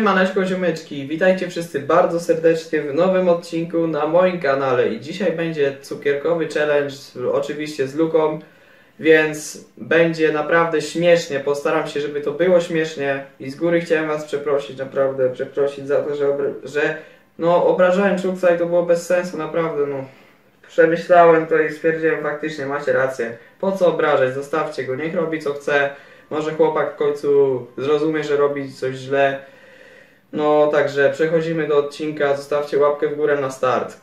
Maneczko ziomeczki, witajcie wszyscy bardzo serdecznie w nowym odcinku na moim kanale i dzisiaj będzie cukierkowy challenge, oczywiście z Luką, więc będzie naprawdę śmiesznie, postaram się, żeby to było śmiesznie i z góry chciałem was przeprosić, naprawdę przeprosić za to, że, że no obrażałem Czukca i to było bez sensu, naprawdę no. Przemyślałem to i stwierdziłem faktycznie, macie rację. Po co obrażać? Zostawcie go, niech robi co chce. Może chłopak w końcu zrozumie, że robi coś źle. No, także przechodzimy do odcinka. Zostawcie łapkę w górę na start.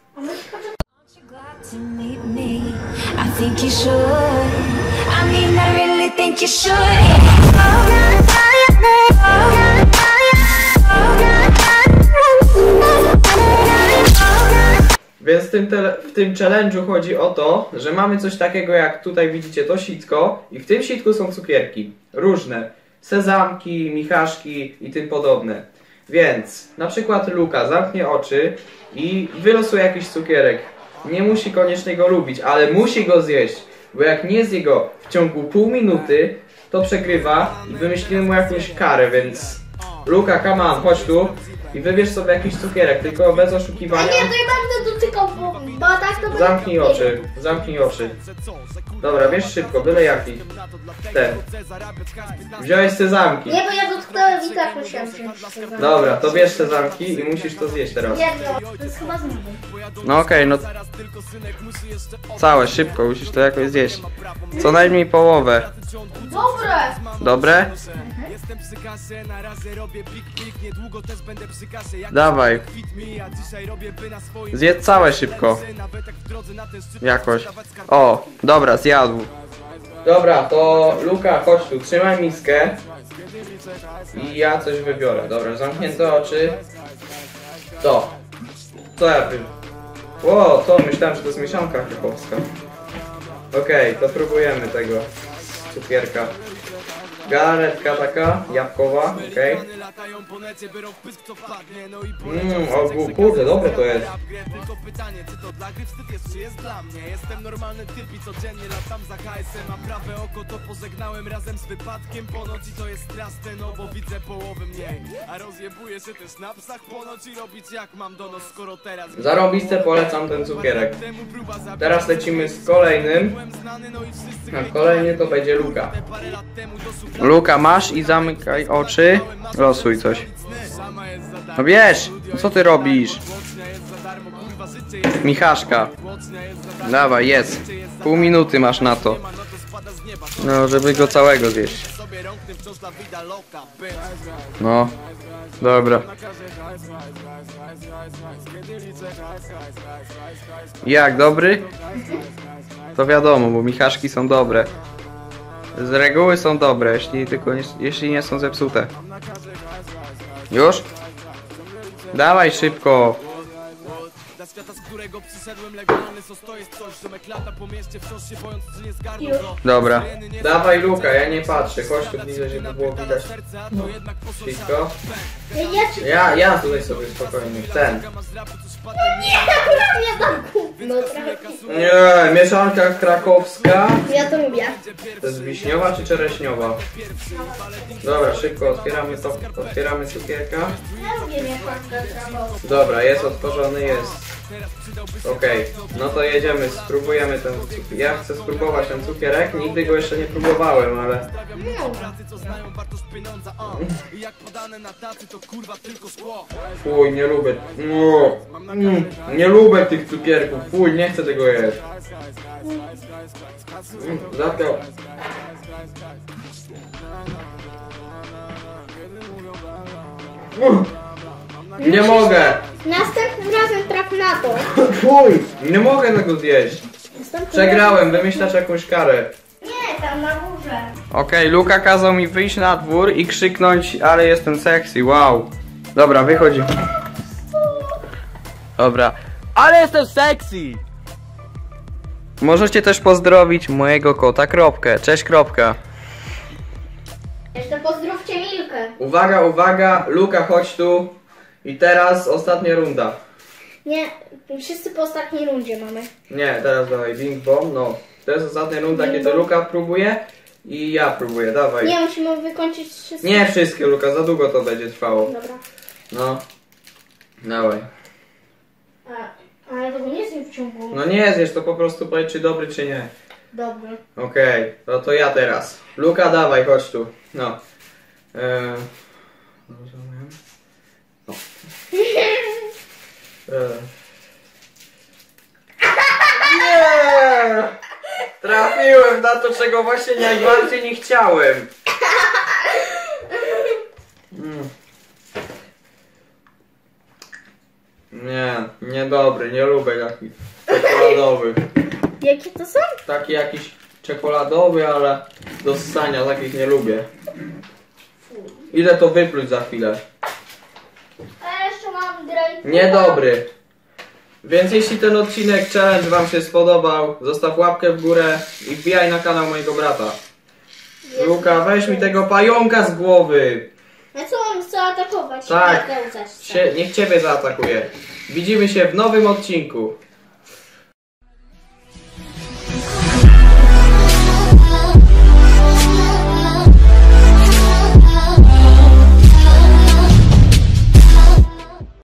Tym, w tym challenge'u chodzi o to, że mamy coś takiego jak tutaj widzicie to sitko i w tym sitku są cukierki. Różne. Sezamki, michaszki i tym podobne. Więc na przykład Luka zamknie oczy i wylosuje jakiś cukierek. Nie musi koniecznie go lubić, ale musi go zjeść. Bo jak nie zje go w ciągu pół minuty, to przegrywa i wymyślimy mu jakąś karę, więc Luka, come on, chodź tu i wybierz sobie jakiś cukierek, tylko bez oszukiwania. Dotykał, bo, bo tak to Zamknij oczy, zamknij oczy. Dobra, bierz szybko, byle jaki. Ten. Wziąłeś sezamki. Nie, bo ja dotknąłem i tak musiałem wziąć. sezam. Dobra, to bierz sezamki i musisz to zjeść teraz. Jedno, to jest chyba znowu. No okej, no. Całe, szybko, musisz to jakoś zjeść. Co najmniej połowę. Dobre! Dobre? Jestem przy kasie, na razie robię pik pik, niedługo też będę przy kasie. Jak Dawaj. Zjedz całe szybko. ten szczyt Jakoś. O, dobra, zjadł. Dobra, to Luka, chodź tu, trzymaj miskę. I ja coś wybiorę. Dobra, zamknięte oczy. To. Co ja bym... Ło, to myślałem, że to jest mieszanka krakowska. Okej, to próbujemy tego cukierka. Galaretka taka, jabłkowa, okej. I Mmm, o gu- kurde, dobre to jest. grę, tylko pytanie, czy to dla gry wstyd jest, czy jest dla mnie? Jestem normalny typ i codziennie latam za hajsem, a prawe oko to pożegnałem razem z wypadkiem. Ponoć i to jest straszne, bo widzę połowę mniej. A rozjebuję się też na psach ponoć i robić jak mam donos, skoro teraz... Zarobiste polecam ten cukierek. Teraz lecimy z kolejnym. A kolejny to będzie Luka. Luka, masz i zamykaj oczy. Losuj coś. No wiesz, co ty robisz? Michaszka. Dawaj, jest. Pół minuty masz na to. no No, żeby go całego zjeść. No. Dobra. Jak, dobry? To wiadomo, bo Michaszki są dobre. Z reguły są dobre, jeśli tylko nie, jeśli nie są zepsute. Już? Dawaj szybko. Dobra. Dawaj Luka, ja nie patrzę. Chodź tu bliżej, żeby było widać wszystko. Ja, ja tutaj sobie spokojnie. Ten. Nie, akurat nie dam No. Nie, mieszanka krakowska. Ja to lubię. To jest wiśniowa czy czereśniowa? Dobra, szybko otwieramy to, otwieramy cukierka. Ja lubię mieszankę trawową. Dobra, jest otworzony, jest. Okej, no to jedziemy, spróbujemy ten cukier. Ja chcę spróbować ten cukierek, nigdy go jeszcze nie próbowałem, ale... to. Fuj, nie lubię. No, mm, nie lubię tych cukierków, fuj, nie chcę tego jeść. Mm, Zapiał. Mm, Nie mogę! Następnym razem traf na to. Fuj! Nie mogę tego zjeść! Następnym Przegrałem, wymyślasz jakąś karę. Nie, tam na górze. Okej, Luka kazał mi wyjść na dwór i krzyknąć, ale jestem sexy, wow. Dobra, wychodzi. Dobra. Ale jestem sexy! Możecie też pozdrowić mojego kota Kropkę. Cześć Kropka. Jeszcze pozdrówcie Milkę. Uwaga, uwaga, Luka chodź tu. I teraz ostatnia runda. Nie, wszyscy po ostatniej rundzie mamy. Nie, teraz dawaj, bing bom, no. To jest ostatnia runda, Bing kiedy bom. Luka próbuje. I ja próbuję, dawaj. Nie, musimy wykończyć wszystko. Nie wszystkie, Luka, za długo to będzie trwało. Dobra. No. Dawaj. A, ale tego nie zjem w ciągu. No nie zjesz, to po prostu powiedz, czy dobry, czy nie. Dobry. Okej, no to ja teraz. Luka, dawaj, chodź tu. No. Eee, rozumiem. No. Eee. Nie! Trafiłem na to, czego właśnie najbardziej nie chciałem. Mm. Nie, niedobry, nie lubię takich czekoladowych. Jakie to są? Taki jakiś czekoladowy, ale do ssania takich nie lubię. Ile to wypluć za chwilę? A jeszcze mam graj. Niedobry. Więc jeśli ten odcinek challenge wam się spodobał, zostaw łapkę w górę i wbijaj na kanał mojego brata. Luka, weź mi tego pająka z głowy. A co on chce atakować? Tak. Nie, niech ciebie zaatakuje. Widzimy się w nowym odcinku.